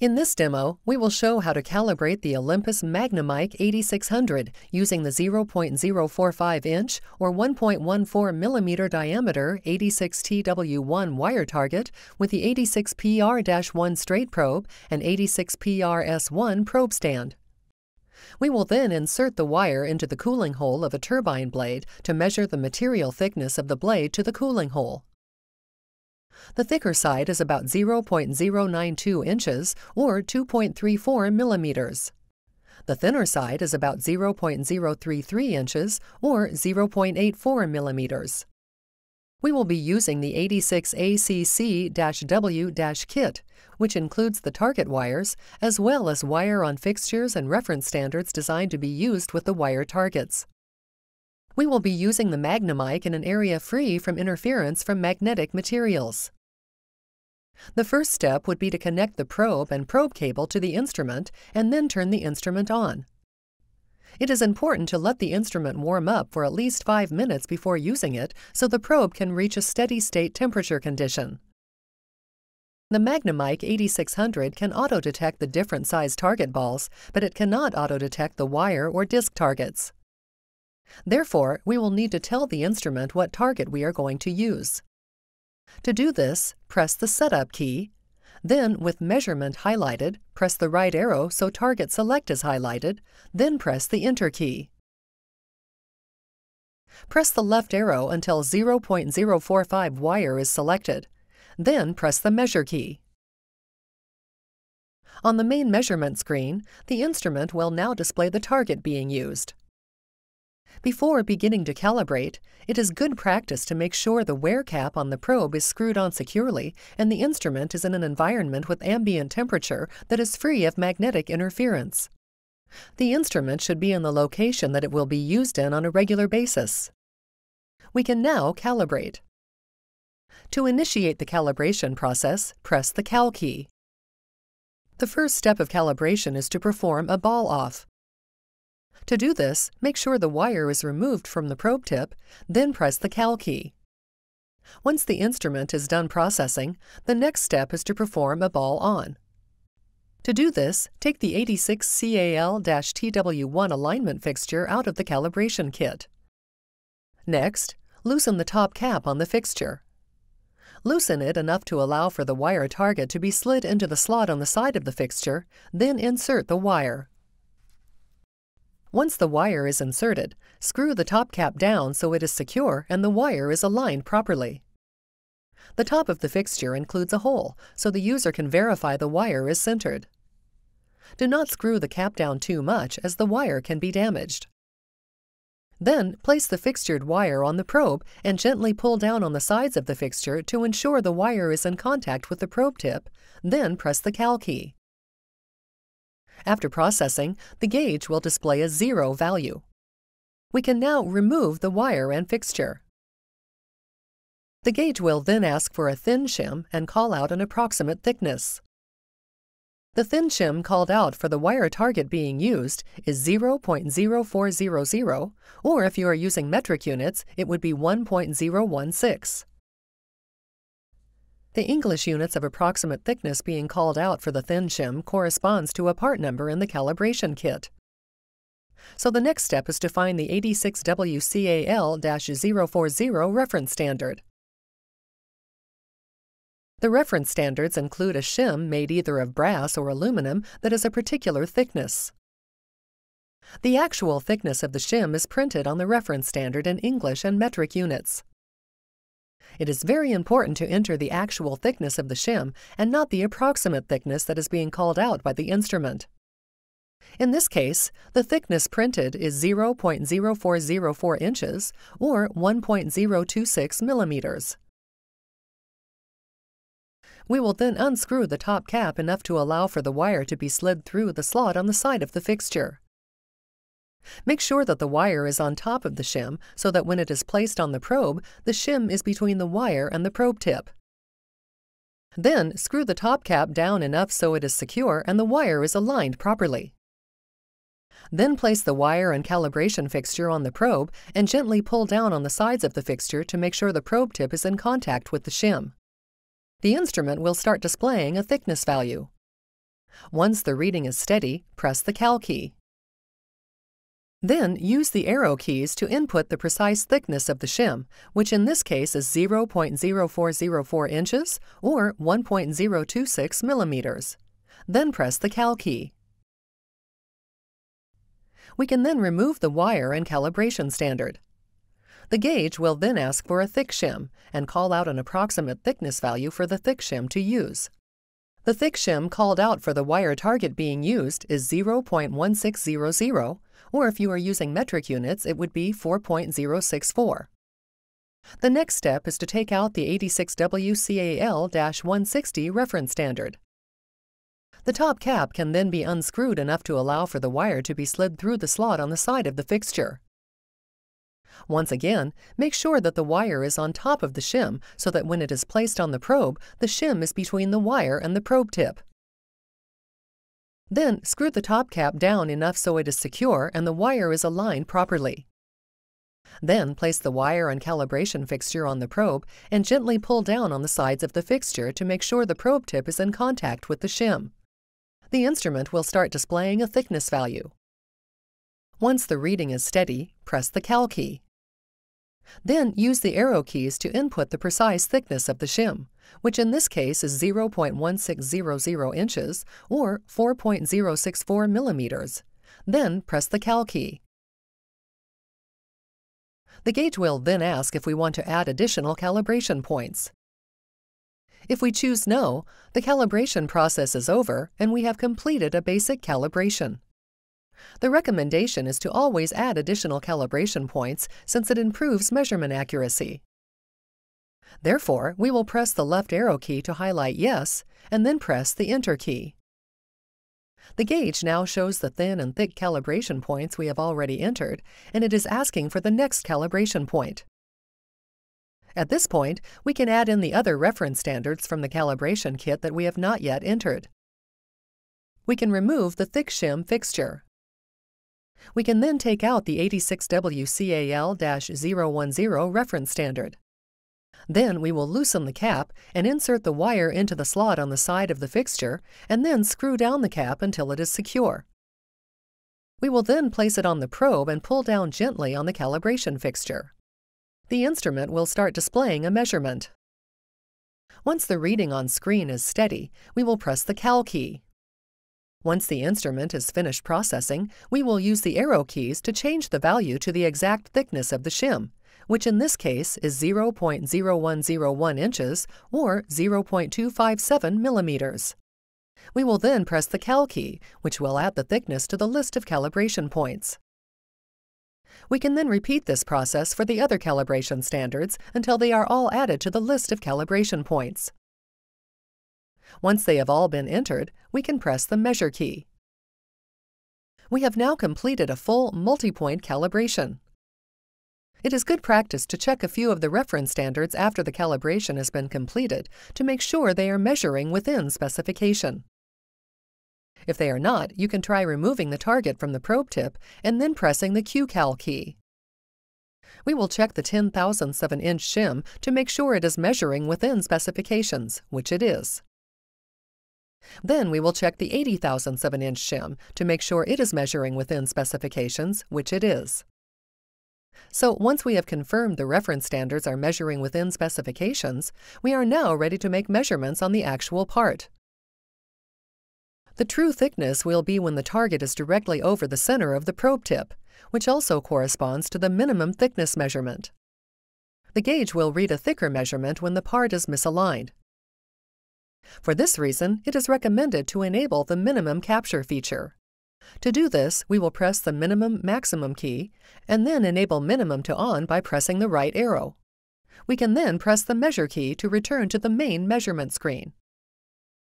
In this demo, we will show how to calibrate the Olympus Magna-Mike 8600 using the 0.045 inch or 1.14 millimeter diameter 86TW1 wire target with the 86PR-1 straight probe and 86PRS1 probe stand. We will then insert the wire into the cooling hole of a turbine blade to measure the material thickness of the blade to the cooling hole. The thicker side is about 0.092 inches or 2.34 millimeters. The thinner side is about 0.033 inches or 0.84 millimeters. We will be using the 86ACC-W- kit, which includes the target wires, as well as wire on fixtures and reference standards designed to be used with the wire targets. We will be using the Magna-Mike in an area free from interference from magnetic materials. The first step would be to connect the probe and probe cable to the instrument and then turn the instrument on. It is important to let the instrument warm up for at least 5 minutes before using it so the probe can reach a steady state temperature condition. The Magna-Mike 8600 can auto-detect the different size target balls, but it cannot auto-detect the wire or disc targets. Therefore, we will need to tell the instrument what target we are going to use. To do this, press the Setup key, then with Measurement highlighted, press the right arrow so Target Select is highlighted, then press the Enter key. Press the left arrow until 0.045 wire is selected, then press the Measure key. On the main measurement screen, the instrument will now display the target being used. Before beginning to calibrate, it is good practice to make sure the wear cap on the probe is screwed on securely and the instrument is in an environment with ambient temperature that is free of magnetic interference. The instrument should be in the location that it will be used in on a regular basis. We can now calibrate. To initiate the calibration process, press the Cal key. The first step of calibration is to perform a ball off. To do this, make sure the wire is removed from the probe tip, then press the Cal key. Once the instrument is done processing, the next step is to perform a ball on. To do this, take the 86 CAL-TW1 alignment fixture out of the calibration kit. Next, loosen the top cap on the fixture. Loosen it enough to allow for the wire target to be slid into the slot on the side of the fixture, then insert the wire. Once the wire is inserted, screw the top cap down so it is secure and the wire is aligned properly. The top of the fixture includes a hole, so the user can verify the wire is centered. Do not screw the cap down too much as the wire can be damaged. Then, place the fixtured wire on the probe and gently pull down on the sides of the fixture to ensure the wire is in contact with the probe tip, then press the Cal key. After processing, the gauge will display a zero value. We can now remove the wire and fixture. The gauge will then ask for a thin shim and call out an approximate thickness. The thin shim called out for the wire target being used is 0.0400, or if you are using metric units, it would be 1.016. The English units of approximate thickness being called out for the thin shim corresponds to a part number in the calibration kit. So the next step is to find the 86WCAL-040 reference standard. The reference standards include a shim made either of brass or aluminum that is a particular thickness. The actual thickness of the shim is printed on the reference standard in English and metric units. It is very important to enter the actual thickness of the shim and not the approximate thickness that is being called out by the instrument. In this case, the thickness printed is 0.0404 inches or 1.026 millimeters. We will then unscrew the top cap enough to allow for the wire to be slid through the slot on the side of the fixture. Make sure that the wire is on top of the shim so that when it is placed on the probe, the shim is between the wire and the probe tip. Then, screw the top cap down enough so it is secure and the wire is aligned properly. Then place the wire and calibration fixture on the probe and gently pull down on the sides of the fixture to make sure the probe tip is in contact with the shim. The instrument will start displaying a thickness value. Once the reading is steady, press the Cal key. Then use the arrow keys to input the precise thickness of the shim, which in this case is 0.0404 inches or 1.026 millimeters. Then press the Cal key. We can then remove the wire and calibration standard. The gauge will then ask for a thick shim and call out an approximate thickness value for the thick shim to use. The thick shim called out for the wire target being used is 0.1600 or if you are using metric units, it would be 4.064. The next step is to take out the 86WCAL-160 reference standard. The top cap can then be unscrewed enough to allow for the wire to be slid through the slot on the side of the fixture. Once again, make sure that the wire is on top of the shim so that when it is placed on the probe, the shim is between the wire and the probe tip. Then screw the top cap down enough so it is secure and the wire is aligned properly. Then place the wire and calibration fixture on the probe and gently pull down on the sides of the fixture to make sure the probe tip is in contact with the shim. The instrument will start displaying a thickness value. Once the reading is steady, press the Cal key. Then use the arrow keys to input the precise thickness of the shim, which in this case is 0.1600 inches or 4.064 millimeters. Then press the Cal key. The gauge will then ask if we want to add additional calibration points. If we choose No, the calibration process is over and we have completed a basic calibration. The recommendation is to always add additional calibration points since it improves measurement accuracy. Therefore, we will press the left arrow key to highlight Yes, and then press the Enter key. The gauge now shows the thin and thick calibration points we have already entered, and it is asking for the next calibration point. At this point, we can add in the other reference standards from the calibration kit that we have not yet entered. We can remove the thick shim fixture. We can then take out the 86WCAL-010 reference standard. Then we will loosen the cap and insert the wire into the slot on the side of the fixture and then screw down the cap until it is secure. We will then place it on the probe and pull down gently on the calibration fixture. The instrument will start displaying a measurement. Once the reading on screen is steady, we will press the Cal key. Once the instrument is finished processing, we will use the arrow keys to change the value to the exact thickness of the shim, which in this case is 0.0101 inches or 0.257 millimeters. We will then press the Cal key, which will add the thickness to the list of calibration points. We can then repeat this process for the other calibration standards until they are all added to the list of calibration points. Once they have all been entered, we can press the Measure key. We have now completed a full multi-point calibration. It is good practice to check a few of the reference standards after the calibration has been completed to make sure they are measuring within specification. If they are not, you can try removing the target from the probe tip and then pressing the QCal key. We will check the 10 thousandths of an inch shim to make sure it is measuring within specifications, which it is. Then we will check the 80 thousandths of an inch shim to make sure it is measuring within specifications, which it is. So once we have confirmed the reference standards are measuring within specifications, we are now ready to make measurements on the actual part. The true thickness will be when the target is directly over the center of the probe tip, which also corresponds to the minimum thickness measurement. The gauge will read a thicker measurement when the part is misaligned. For this reason, it is recommended to enable the minimum capture feature. To do this, we will press the minimum maximum key and then enable minimum to on by pressing the right arrow. We can then press the measure key to return to the main measurement screen.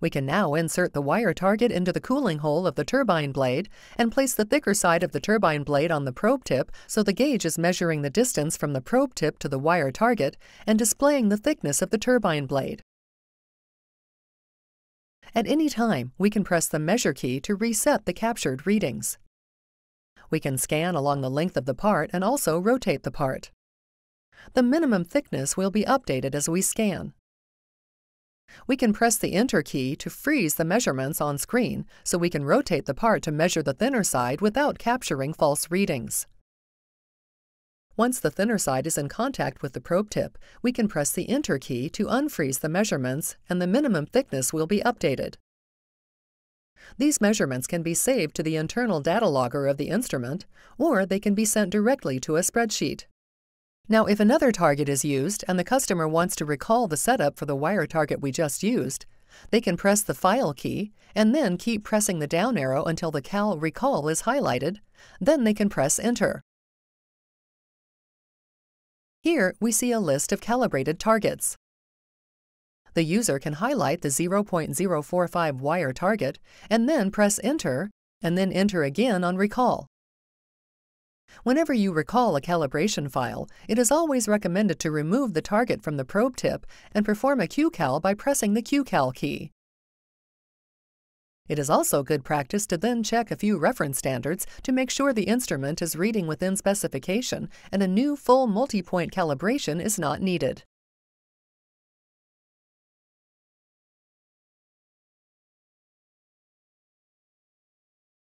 We can now insert the wire target into the cooling hole of the turbine blade and place the thicker side of the turbine blade on the probe tip so the gauge is measuring the distance from the probe tip to the wire target and displaying the thickness of the turbine blade. At any time, we can press the Measure key to reset the captured readings. We can scan along the length of the part and also rotate the part. The minimum thickness will be updated as we scan. We can press the Enter key to freeze the measurements on screen so we can rotate the part to measure the thinner side without capturing false readings. Once the thinner side is in contact with the probe tip, we can press the Enter key to unfreeze the measurements and the minimum thickness will be updated. These measurements can be saved to the internal data logger of the instrument, or they can be sent directly to a spreadsheet. Now, if another target is used and the customer wants to recall the setup for the wire target we just used, they can press the File key and then keep pressing the down arrow until the Cal Recall is highlighted. Then they can press Enter. Here we see a list of calibrated targets. The user can highlight the 0.045 wire target and then press Enter, and then enter again on recall. Whenever you recall a calibration file, it is always recommended to remove the target from the probe tip and perform a QCal by pressing the QCal key. It is also good practice to then check a few reference standards to make sure the instrument is reading within specification and a new full multi-point calibration is not needed.